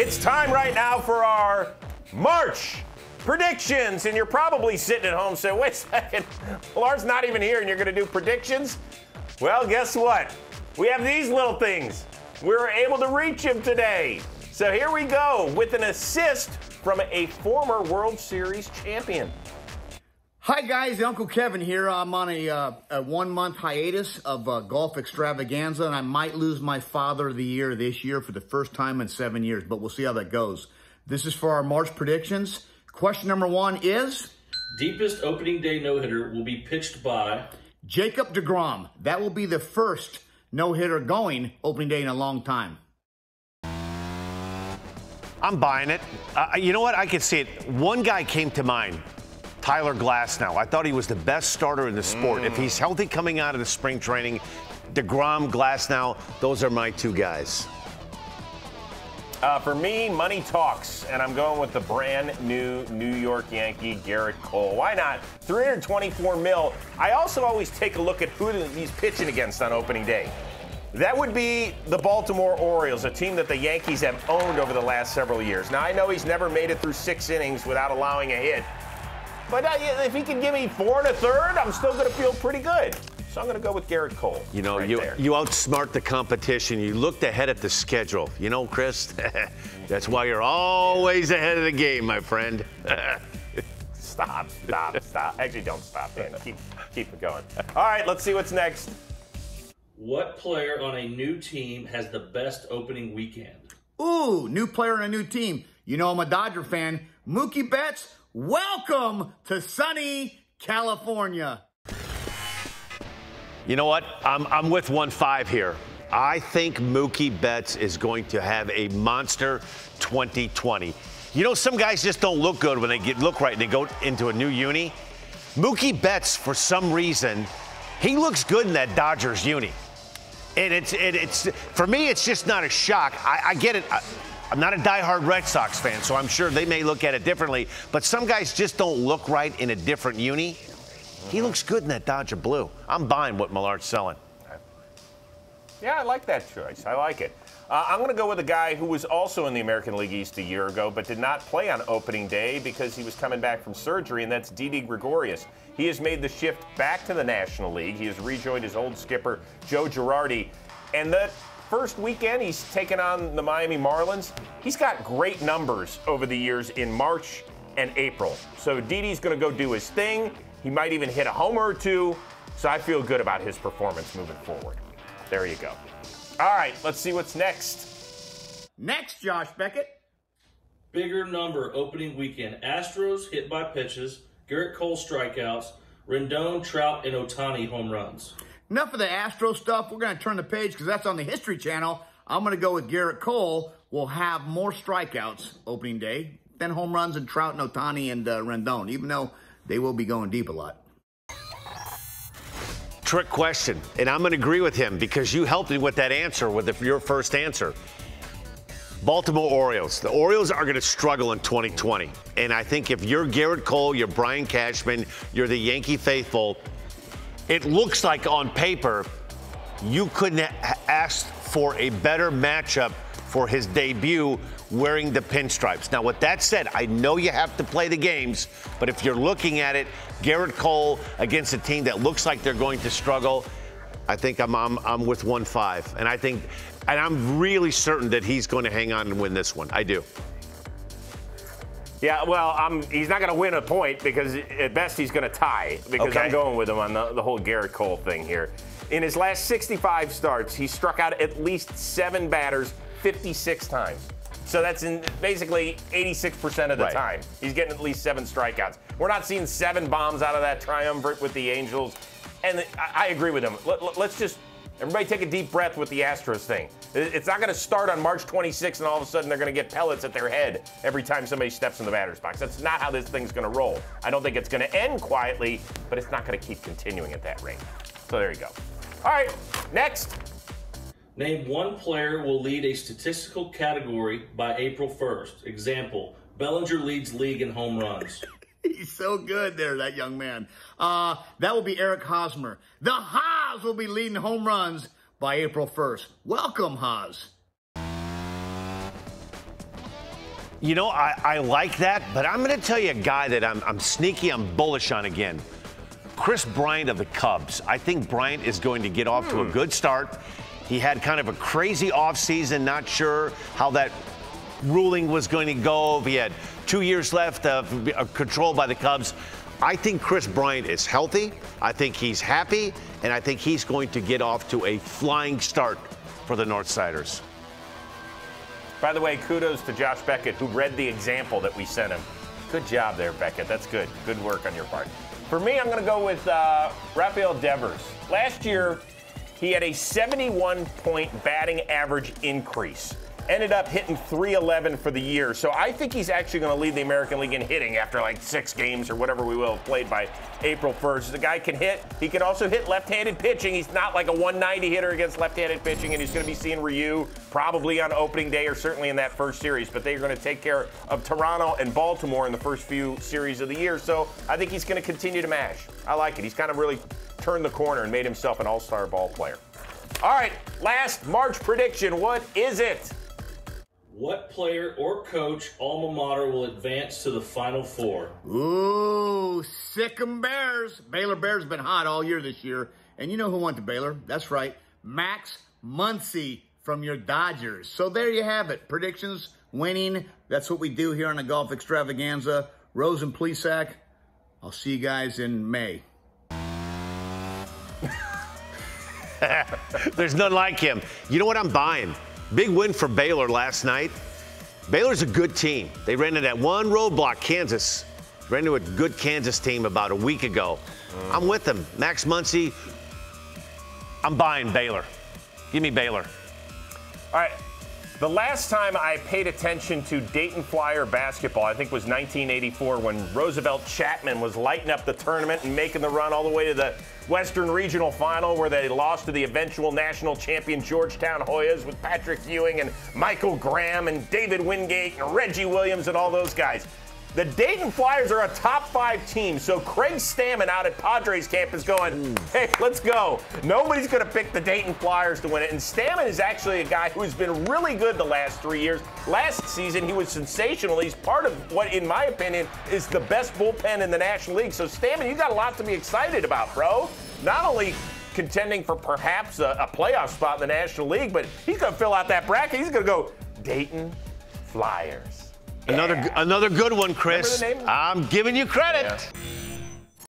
It's time right now for our March predictions. And you're probably sitting at home saying, wait a second, Lars not even here and you're going to do predictions? Well, guess what? We have these little things. We were able to reach him today. So here we go with an assist from a former World Series champion. Hi guys, Uncle Kevin here. I'm on a, uh, a one month hiatus of uh, golf extravaganza, and I might lose my father of the year this year for the first time in seven years, but we'll see how that goes. This is for our March predictions. Question number one is Deepest opening day no hitter will be pitched by Jacob DeGrom. That will be the first no hitter going opening day in a long time. I'm buying it. Uh, you know what? I can see it. One guy came to mind. Tyler Glasnow. I thought he was the best starter in the sport. Mm. If he's healthy coming out of the spring training, DeGrom, Glasnow, those are my two guys. Uh, for me, money talks, and I'm going with the brand new New York Yankee, Gerrit Cole. Why not? 324 mil. I also always take a look at who he's pitching against on opening day. That would be the Baltimore Orioles, a team that the Yankees have owned over the last several years. Now, I know he's never made it through six innings without allowing a hit, but uh, if he can give me four and a third, I'm still going to feel pretty good. So I'm going to go with Gerrit Cole. You know, right you there. you outsmart the competition. You looked ahead at the schedule. You know, Chris, that's why you're always ahead of the game, my friend. stop, stop, stop. Actually, don't stop, man. Keep keep it going. All right, let's see what's next. What player on a new team has the best opening weekend? Ooh, new player on a new team. You know I'm a Dodger fan. Mookie Betts, welcome to sunny California. You know what? I'm, I'm with 1 5 here. I think Mookie Betts is going to have a monster 2020. You know, some guys just don't look good when they get look right and they go into a new uni. Mookie Betts, for some reason, he looks good in that Dodgers uni. And it's, it, it's for me, it's just not a shock. I, I get it. I, I'm not a diehard Red Sox fan, so I'm sure they may look at it differently. But some guys just don't look right in a different uni. He looks good in that Dodger blue. I'm buying what Millar's selling. Yeah, I like that choice. I like it. Uh, I'm going to go with a guy who was also in the American League East a year ago, but did not play on opening day because he was coming back from surgery, and that's Didi Gregorius. He has made the shift back to the National League. He has rejoined his old skipper, Joe Girardi. And the first weekend he's taken on the Miami Marlins, he's got great numbers over the years in March and April. So Didi's going to go do his thing. He might even hit a homer or two. So I feel good about his performance moving forward. There you go. All right, let's see what's next. Next, Josh Beckett. Bigger number opening weekend. Astros hit by pitches, Gerrit Cole strikeouts, Rendon, Trout, and Ohtani home runs. Enough of the Astro stuff. We're going to turn the page because that's on the History Channel. I'm going to go with Gerrit Cole. We'll have more strikeouts opening day than home runs and Trout and Ohtani and uh, Rendon, even though they will be going deep a lot. Trick question, and I'm going to agree with him because you helped me with that answer with the, your first answer. Baltimore Orioles. The Orioles are going to struggle in 2020. And I think if you're Gerrit Cole, you're Brian Cashman, you're the Yankee faithful, it looks like on paper you couldn't ask for a better matchup for his debut wearing the pinstripes. Now, with that said, I know you have to play the games, but if you're looking at it, Gerrit Cole against a team that looks like they're going to struggle, I think I'm, I'm, I'm with 1 5. And I think, and I'm really certain that he's going to hang on and win this one. I do. Yeah, well, I'm, he's not going to win a point because at best he's going to tie because Okay. I'm going with him on the, the whole Gerrit Cole thing here. In his last 65 starts, he struck out at least seven batters 56 times. So that's in basically 86% of the Right. time. He's getting at least seven strikeouts. We're not seeing seven bombs out of that triumvirate with the Angels. And I, agree with him. Let, us just, everybody take a deep breath with the Astros thing. It's not going to start on March 26th and all of a sudden they're going to get pellets at their head every time somebody steps in the batter's box. That's not how this thing's going to roll. I don't think it's going to end quietly, but it's not going to keep continuing at that rate. So there you go. All right, next. Name one player will lead a statistical category by April 1st. Example, Bellinger leads league in home runs. He's so good there, that young man. Uh, that will be Eric Hosmer. The Haas will be leading home runs by April 1st. Welcome, Haas. You know, I, I like that, but I'm going to tell you a guy that I'm, I'm sneaky, I'm bullish on again. Kris Bryant of the Cubs. I think Bryant is going to get off hmm. to a hmm. good start. He had kind of a crazy offseason, not sure how that ruling was going to go. He had two years left of control by the Cubs. I think Kris Bryant is healthy. I think he's happy, and I think he's going to get off to a flying start for the Northsiders. By the way, kudos to Josh Beckett, who read the example that we sent him. Good job there, Beckett. That's good. Good work on your part. For me, I'm going to go with uh, Rafael Devers. Last year, he had a 71 point batting average increase ended up hitting 311 for the year. So I think he's actually going to lead the American League in hitting after like six games or whatever we will have played by April 1st. The guy can hit. He can also hit left-handed pitching. He's not like a 190 hitter against left-handed pitching, and he's going to be seeing Ryu probably on opening day or certainly in that first series. But they're going to take care of Toronto and Baltimore in the first few series of the year. So I think he's going to continue to mash. I like it. He's kind of really turned the corner and made himself an all-star ball player. All right, last March prediction. What is it? What player or coach alma mater will advance to the Final Four? Ooh, sic 'em Bears. Baylor Bears been hot all year this year. And you know who went to Baylor? That's right, Max Muncy from your Dodgers. So there you have it. Predictions, winning. That's what we do here on the Golf Extravaganza. Rose and Plesac. I'll see you guys in May. There's none like him. You know what I'm buying? Big win for Baylor last night. Baylor's a good team. They ran into that one roadblock, Kansas. Ran into a good Kansas team about a week ago. Mm. I'm with them. Max Muncy, I'm buying Baylor. Give me Baylor. All right. The last time I paid attention to Dayton Flyer basketball, I think was 1984 when Roosevelt Chapman was lighting up the tournament and making the run all the way to the Western Regional Final where they lost to the eventual national champion Georgetown Hoyas with Patrick Ewing and Michael Graham and David Wingate and Reggie Williams and all those guys. The Dayton Flyers are a top five team, so Craig Stammen out at Padres camp is going, hey, let's go. Nobody's going to pick the Dayton Flyers to win it. And Stammen is actually a guy who has been really good the last three years. Last season, he was sensational. He's part of what, in my opinion, is the best bullpen in the National League. So, Stammen, you got a lot to be excited about, bro. Not only contending for perhaps a, a playoff spot in the National League, but he's going to fill out that bracket. He's going to go Dayton Flyers. Another another good one, Chris. I'm giving you credit. Yeah.